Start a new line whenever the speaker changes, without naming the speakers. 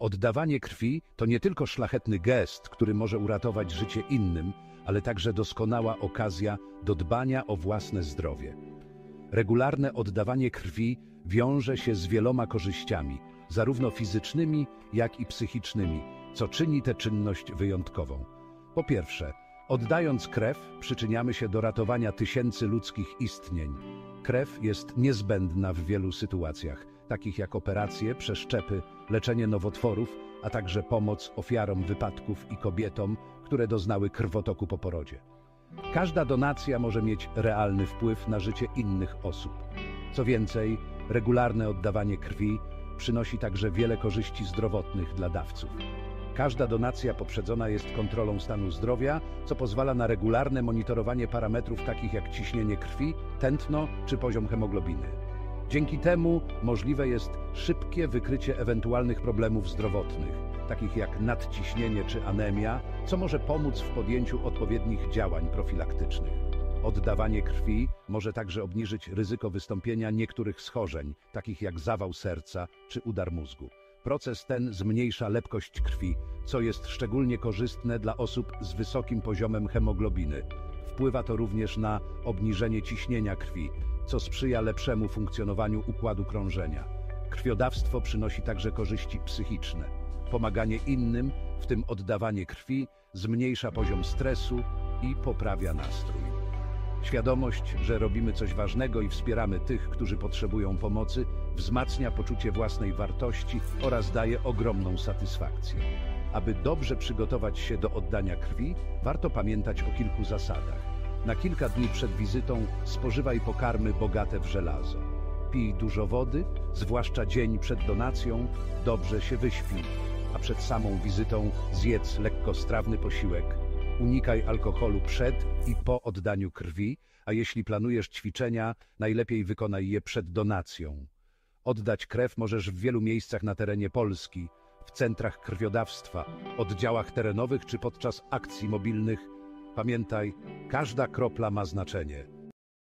Oddawanie krwi to nie tylko szlachetny gest, który może uratować życie innym, ale także doskonała okazja do dbania o własne zdrowie. Regularne oddawanie krwi wiąże się z wieloma korzyściami, zarówno fizycznymi, jak i psychicznymi, co czyni tę czynność wyjątkową. Po pierwsze, oddając krew, przyczyniamy się do ratowania tysięcy ludzkich istnień. Krew jest niezbędna w wielu sytuacjach, takich jak operacje, przeszczepy, leczenie nowotworów, a także pomoc ofiarom wypadków i kobietom, które doznały krwotoku po porodzie. Każda donacja może mieć realny wpływ na życie innych osób. Co więcej, regularne oddawanie krwi przynosi także wiele korzyści zdrowotnych dla dawców. Każda donacja poprzedzona jest kontrolą stanu zdrowia, co pozwala na regularne monitorowanie parametrów takich jak ciśnienie krwi, tętno czy poziom hemoglobiny. Dzięki temu możliwe jest szybkie wykrycie ewentualnych problemów zdrowotnych, takich jak nadciśnienie czy anemia, co może pomóc w podjęciu odpowiednich działań profilaktycznych. Oddawanie krwi może także obniżyć ryzyko wystąpienia niektórych schorzeń, takich jak zawał serca czy udar mózgu. Proces ten zmniejsza lepkość krwi, co jest szczególnie korzystne dla osób z wysokim poziomem hemoglobiny. Wpływa to również na obniżenie ciśnienia krwi, co sprzyja lepszemu funkcjonowaniu układu krążenia. Krwiodawstwo przynosi także korzyści psychiczne. Pomaganie innym, w tym oddawanie krwi, zmniejsza poziom stresu i poprawia nastrój. Świadomość, że robimy coś ważnego i wspieramy tych, którzy potrzebują pomocy, wzmacnia poczucie własnej wartości oraz daje ogromną satysfakcję. Aby dobrze przygotować się do oddania krwi, warto pamiętać o kilku zasadach. Na kilka dni przed wizytą spożywaj pokarmy bogate w żelazo. Pij dużo wody, zwłaszcza dzień przed donacją, dobrze się wyśpij, a przed samą wizytą zjedz lekkostrawny posiłek. Unikaj alkoholu przed i po oddaniu krwi, a jeśli planujesz ćwiczenia, najlepiej wykonaj je przed donacją. Oddać krew możesz w wielu miejscach na terenie Polski, w centrach krwiodawstwa, oddziałach terenowych czy podczas akcji mobilnych. Pamiętaj, każda kropla ma znaczenie.